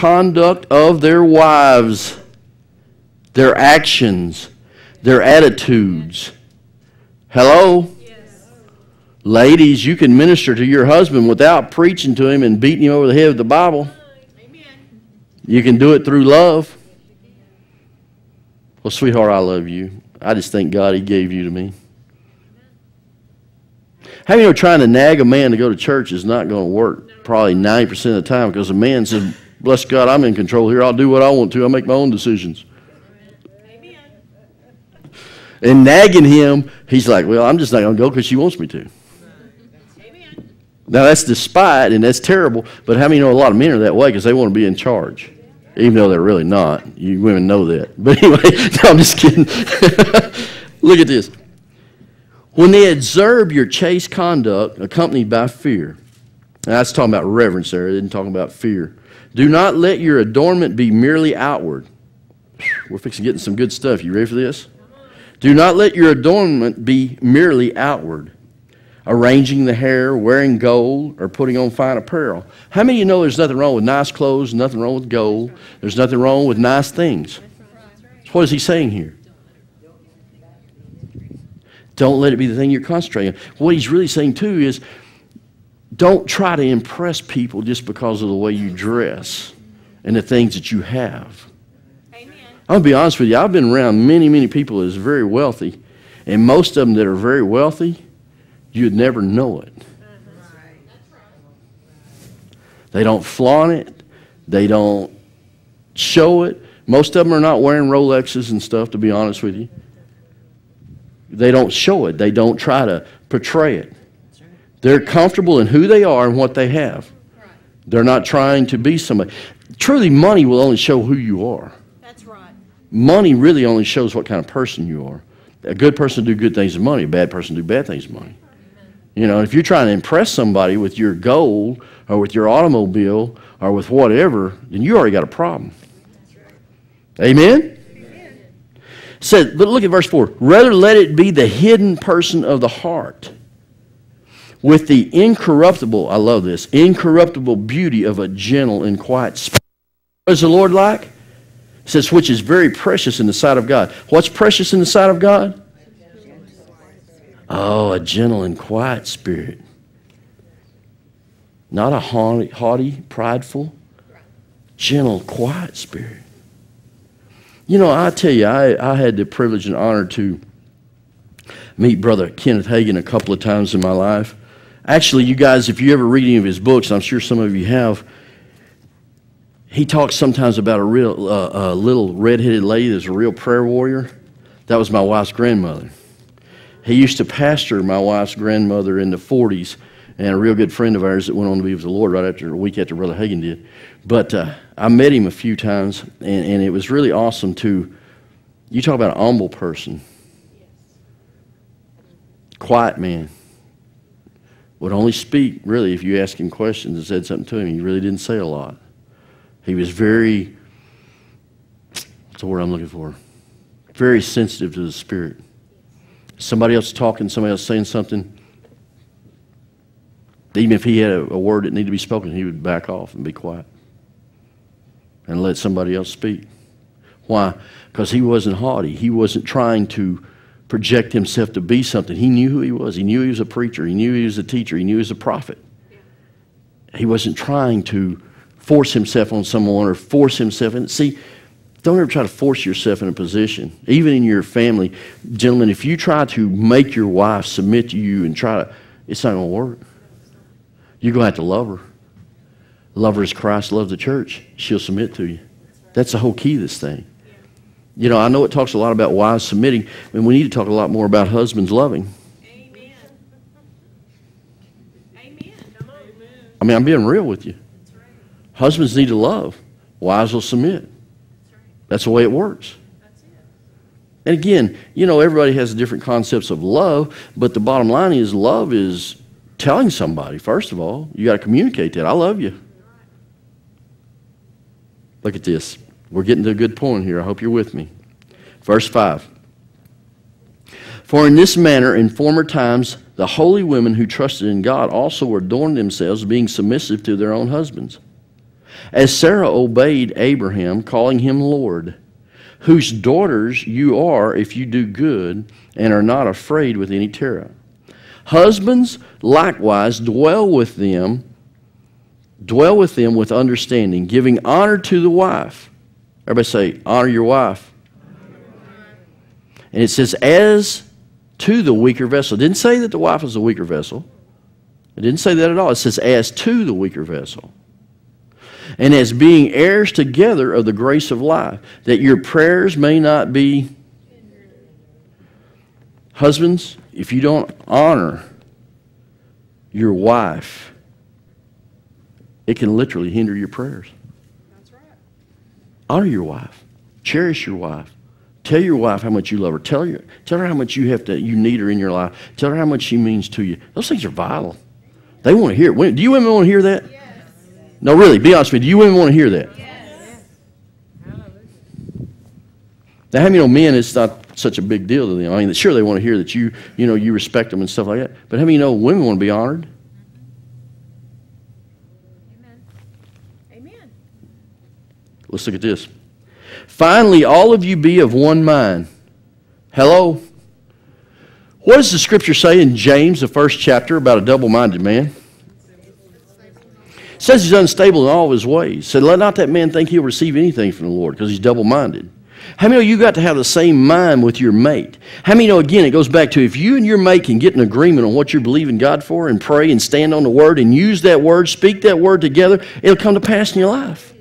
conduct of their wives, their actions, their attitudes. Hello? Ladies, you can minister to your husband without preaching to him and beating him over the head with the Bible. You can do it through love. Well, sweetheart, I love you. I just thank God He gave you to me. How you know trying to nag a man to go to church is not going to work probably 90% of the time because a man says, Bless God, I'm in control here. I'll do what I want to. I'll make my own decisions. And nagging him, he's like, Well, I'm just not going to go because she wants me to. Now, that's despite and that's terrible, but how many know a lot of men are that way because they want to be in charge? Even though they're really not. You women know that. But anyway, no, I'm just kidding. Look at this. When they observe your chaste conduct accompanied by fear, that's talking about reverence there, I didn't talk about fear. Do not let your adornment be merely outward. We're fixing getting some good stuff. You ready for this? Do not let your adornment be merely outward arranging the hair, wearing gold, or putting on fine apparel. How many of you know there's nothing wrong with nice clothes, nothing wrong with gold, there's nothing wrong with nice things? So what is he saying here? Don't let it be the thing you're concentrating on. What he's really saying too is don't try to impress people just because of the way you dress and the things that you have. Amen. I'll be honest with you, I've been around many, many people that is very wealthy, and most of them that are very wealthy you'd never know it. They don't flaunt it. They don't show it. Most of them are not wearing Rolexes and stuff, to be honest with you. They don't show it. They don't try to portray it. They're comfortable in who they are and what they have. They're not trying to be somebody. Truly, money will only show who you are. That's right. Money really only shows what kind of person you are. A good person do good things with money. A bad person do bad things with money. You know, if you're trying to impress somebody with your gold or with your automobile or with whatever, then you already got a problem. Amen? Amen. Said, but look at verse 4. Rather let it be the hidden person of the heart with the incorruptible, I love this, incorruptible beauty of a gentle and quiet spirit. What is the Lord like? It says, which is very precious in the sight of God. What's precious in the sight of God? Oh, a gentle and quiet spirit. Not a haughty, haughty, prideful, gentle, quiet spirit. You know, I tell you, I, I had the privilege and honor to meet Brother Kenneth Hagin a couple of times in my life. Actually, you guys, if you ever read any of his books, I'm sure some of you have, he talks sometimes about a real uh, a little red-headed lady that's a real prayer warrior. That was my wife's grandmother. He used to pastor my wife's grandmother in the 40s, and a real good friend of ours that went on to be with the Lord right after a week after Brother Hagin did. But uh, I met him a few times, and, and it was really awesome to. You talk about an humble person, quiet man. Would only speak really if you asked him questions and said something to him. He really didn't say a lot. He was very. What's the word I'm looking for? Very sensitive to the Spirit somebody else talking, somebody else saying something, even if he had a, a, word that needed to be spoken, he would back off and be quiet and let somebody else speak. Why? Because he wasn't haughty. He wasn't trying to project himself to be something. He knew who he was. He knew he was a preacher. He knew he was a teacher. He knew he was a prophet. He wasn't trying to force himself on someone or force himself. And see, don't ever try to force yourself in a position, even in your family. Gentlemen, if you try to make your wife submit to you and try to, it's not going to work. You're going to have to love her. Love her as Christ loved the church. She'll submit to you. That's the whole key of this thing. You know, I know it talks a lot about wives submitting, and we need to talk a lot more about husbands loving. Amen. Amen. I mean, I'm being real with you. Husbands need to love. Wives will submit. That's the way it works. And again, you know, everybody has different concepts of love, but the bottom line is love is telling somebody, first of all, you got to communicate that. I love you. Look at this. We're getting to a good point here. I hope you're with me. Verse 5. For in this manner, in former times, the holy women who trusted in God also adorned themselves, being submissive to their own husbands as Sarah obeyed Abraham, calling him Lord, whose daughters you are if you do good and are not afraid with any terror. Husbands likewise dwell with them, dwell with them with understanding, giving honor to the wife. Everybody say, honor your wife. And it says, as to the weaker vessel. It didn't say that the wife was a weaker vessel. It didn't say that at all. It says, as to the weaker vessel. And as being heirs together of the grace of life, that your prayers may not be. Husbands, if you don't honor your wife, it can literally hinder your prayers. Honor your wife. Cherish your wife. Tell your wife how much you love her. Tell her, tell her how much you have to you need her in your life. Tell her how much she means to you. Those things are vital. They want to hear it. Do you women want to hear that? Yes. No, really, be honest with me. Do you women want to hear that? Yes. Now, how many know men, it's not such a big deal to them. I mean, sure, they want to hear that you, you know, you respect them and stuff like that. But how many know women want to be honored? Amen. Amen. Let's look at this. Finally, all of you be of one mind. Hello? What does the scripture say in James, the first chapter, about a double minded man? It says he's unstable in all his ways. Said, let not that man think he'll receive anything from the Lord because he's double minded. How many of you got to have the same mind with your mate? How many know, again, it goes back to if you and your mate can get an agreement on what you're believing God for and pray and stand on the word and use that word, speak that word together, it'll come to pass in your life.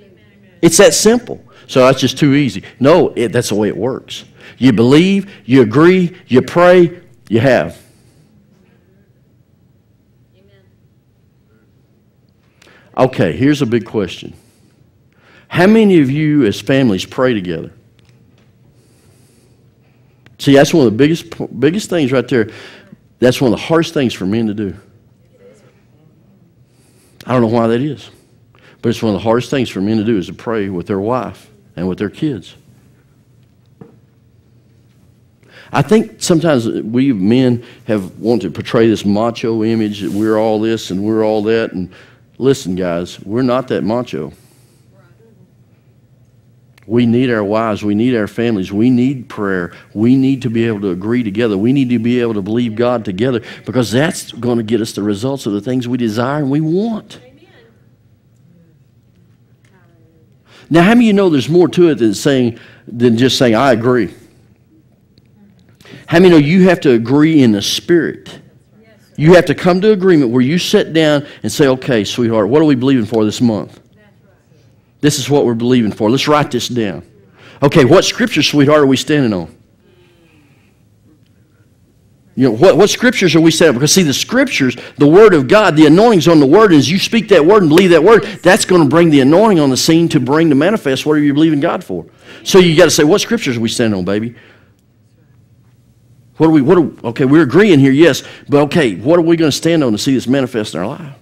It's that simple. So that's just too easy. No, it, that's the way it works. You believe, you agree, you pray, you have. Okay, here's a big question. How many of you as families pray together? See, that's one of the biggest, biggest things right there. That's one of the hardest things for men to do. I don't know why that is, but it's one of the hardest things for men to do is to pray with their wife and with their kids. I think sometimes we men have wanted to portray this macho image that we're all this and we're all that. And listen, guys, we're not that macho. We need our wives. We need our families. We need prayer. We need to be able to agree together. We need to be able to believe God together because that's going to get us the results of the things we desire and we want. Now, how many you know there's more to it than saying than just saying I agree? How many know you have to agree in the spirit? You have to come to agreement where you sit down and say, okay, sweetheart, what are we believing for this month? This is what we're believing for. Let's write this down. Okay, what scripture, sweetheart, are we standing on? You know, what, what scriptures are we standing on? Because, see, the scriptures, the Word of God, the anointing's on the Word, and as you speak that Word and believe that Word, that's going to bring the anointing on the scene to bring to manifest whatever you believe in God for. So you got to say, what scriptures are we standing on, baby? What are we, what are, okay, we're agreeing here, yes, but okay, what are we going to stand on to see this manifest in our life?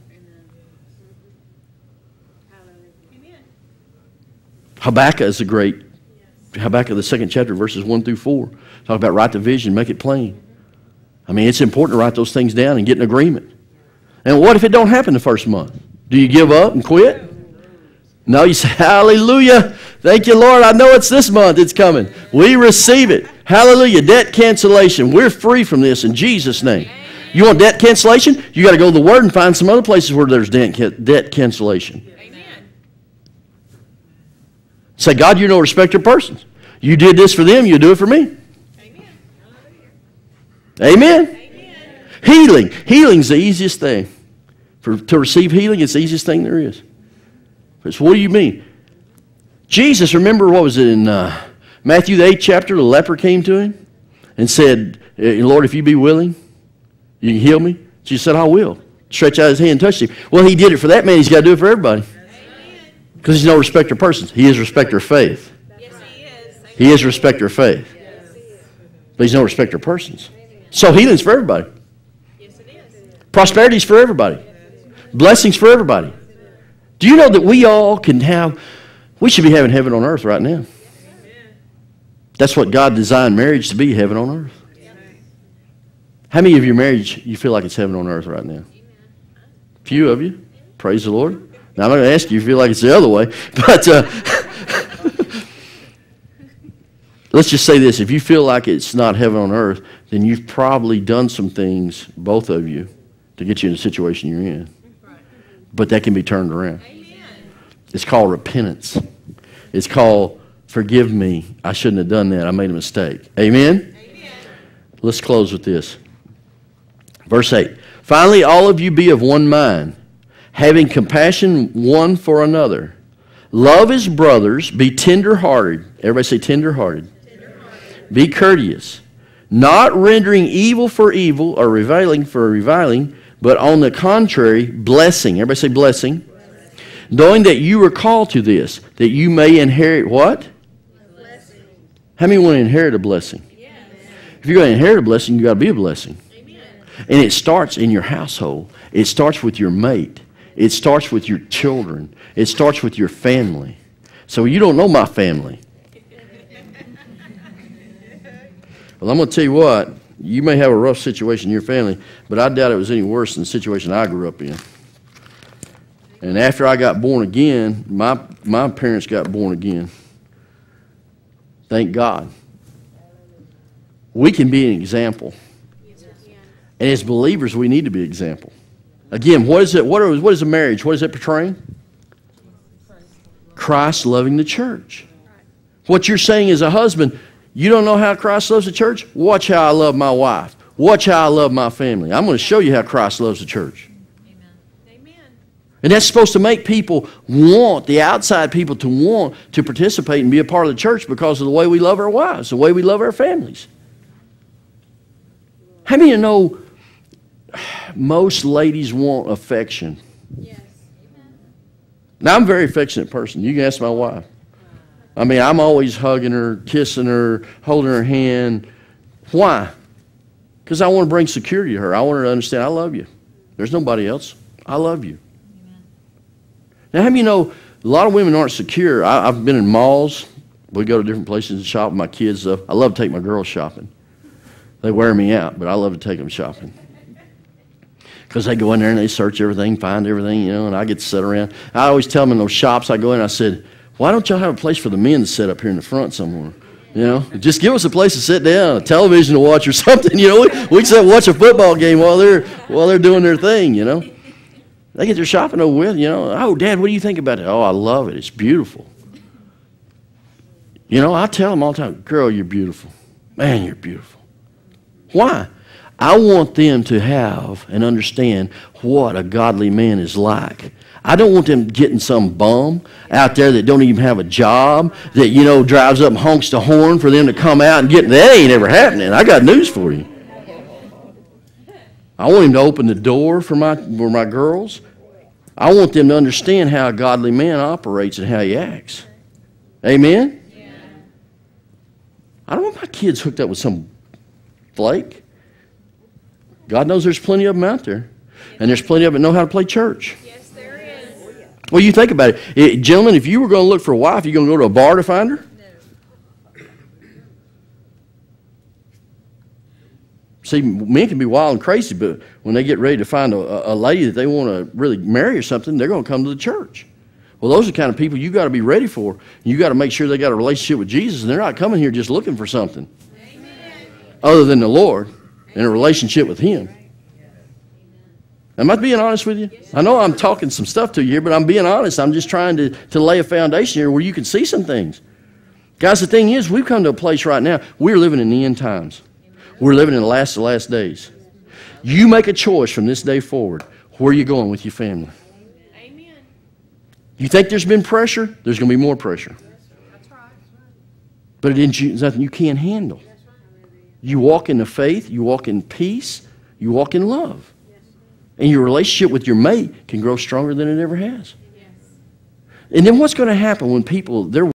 Habakkuk is a great, Habakkuk, the second chapter, verses 1 through 4. Talk about write the vision, make it plain. I mean, it's important to write those things down and get an agreement. And what if it don't happen the first month? Do you give up and quit? No, you say, Hallelujah. Thank you, Lord. I know it's this month it's coming. We receive it. Hallelujah. Debt cancellation. We're free from this in Jesus' name. You want debt cancellation? You got to go to the Word and find some other places where there's debt cancellation. Amen. Say, God, you're no respecter of persons. You did this for them, you do it for me. Amen. Amen. Healing. Healing's the easiest thing. For, to receive healing, it's the easiest thing there is. But what do you mean? Jesus, remember what was it in uh, Matthew, the 8th chapter, the leper came to him and said, eh, Lord, if you be willing, you can heal me. Jesus said, I will. Stretch out his hand and touch him. Well, he did it for that man. He's got to do it for everybody. Because he's no respecter of persons. He is respecter of faith. Yes, he is. He is respecter of faith. But he's no respecter of persons. So healing's for everybody. Yes, it is. Prosperity's for everybody. Blessings for everybody. Do you know that we all can have, we should be having heaven on earth right now. That's what God designed marriage to be, heaven on earth. How many of your marriage you feel like it's heaven on earth right now? Few of you. Praise the Lord. Now, I'm not going to ask you if you feel like it's the other way, but uh, let's just say this. If you feel like it's not heaven on earth, then you've probably done some things, both of you, to get you in the situation you're in. But that can be turned around. It's called repentance. It's called forgive me. I shouldn't have done that. I made a mistake. Amen? Amen? Let's close with this. Verse 8. Finally, all of you be of one mind, having compassion one for another. Love as brothers, be tenderhearted. Everybody say tenderhearted. tenderhearted. Be courteous, not rendering evil for evil or reviling for reviling, but on the contrary, blessing. Everybody say blessing. blessing. Knowing that you were called to this, that you may inherit what? Blessing. How many want to inherit a blessing? Yes. If you're going to inherit a blessing, you've got to be a blessing. Amen. And it starts in your household. It starts with your mate. It starts with your children. It starts with your family. So you don't know my family. Well, I'm going to tell you what, you may have a rough situation in your family, but I doubt it was any worse than the situation I grew up in. And after I got born again, my, my parents got born again. Thank God. We can be an example. And as believers, we need to be an example. Again, what is it? What, are, what is a marriage? What is it portraying? Christ loving the church. What you're saying as a husband, you don't know how Christ loves the church? Watch how I love my wife. Watch how I love my family. I'm going to show you how Christ loves the church. Amen. And that's supposed to make people want, the outside people to want to participate and be a part of the church because of the way we love our wives, the way we love our families. How many of you know most ladies want affection? Yes. Now, I'm a very affectionate person. You can ask my wife. I mean, I'm always hugging her, kissing her, holding her hand. Why? Because I want to bring security to her. I want her to understand I love you. There's nobody else. I love you. Amen. Now, how many you know a lot of women aren't secure? I, have been in malls. We go to different places and shop with my kids. Stuff. I love to take my girls shopping. They wear me out, but I love to take them shopping. Because they go in there and they search everything, find everything, you know, and I get to sit around. I always tell them in those shops I go in, I said, why don't y'all have a place for the men to sit up here in the front somewhere? You know, just give us a place to sit down, a television to watch or something. You know, we, we can sit watch a football game while they're while they're doing their thing. You know, they get their shopping over with. You know, oh, Dad, what do you think about it? Oh, I love it. It's beautiful. You know, I tell them all the time, girl, you're beautiful. Man, you're beautiful. Why? I want them to have and understand what a godly man is like. I don't want them getting some bum out there that don't even have a job, that, you know, drives up and honks the horn for them to come out and get, that ain't ever happening. I got news for you. I want him to open the door for my, for my girls. I want them to understand how a godly man operates and how he acts. Amen? Yeah. I don't want my kids hooked up with some flake. God knows there's plenty of them out there. And there's plenty of them that know how to play church. Well, you think about it. it. Gentlemen, if you were going to look for a wife, you going to go to a bar to find her? No. See, men can be wild and crazy, but when they get ready to find a, a lady that they want to really marry or something, they're going to come to the church. Well, those are the kind of people you got to be ready for. You got to make sure they got a relationship with Jesus, and they're not coming here just looking for something Amen. other than the Lord and a relationship with Him. Am I being honest with you? I know I'm talking some stuff to you here, but I'm being honest. I'm just trying to, to lay a foundation here where you can see some things. Guys, the thing is, we've come to a place right now, we're living in the end times. We're living in the last of the last days. You make a choice from this day forward. Where are you going with your family? Amen. You think there's been pressure? There's going to be more pressure. But it's nothing you can't handle. You walk in the faith, you walk in peace, you walk in love. And your relationship with your mate can grow stronger than it ever has. And then what's going to happen when people, they're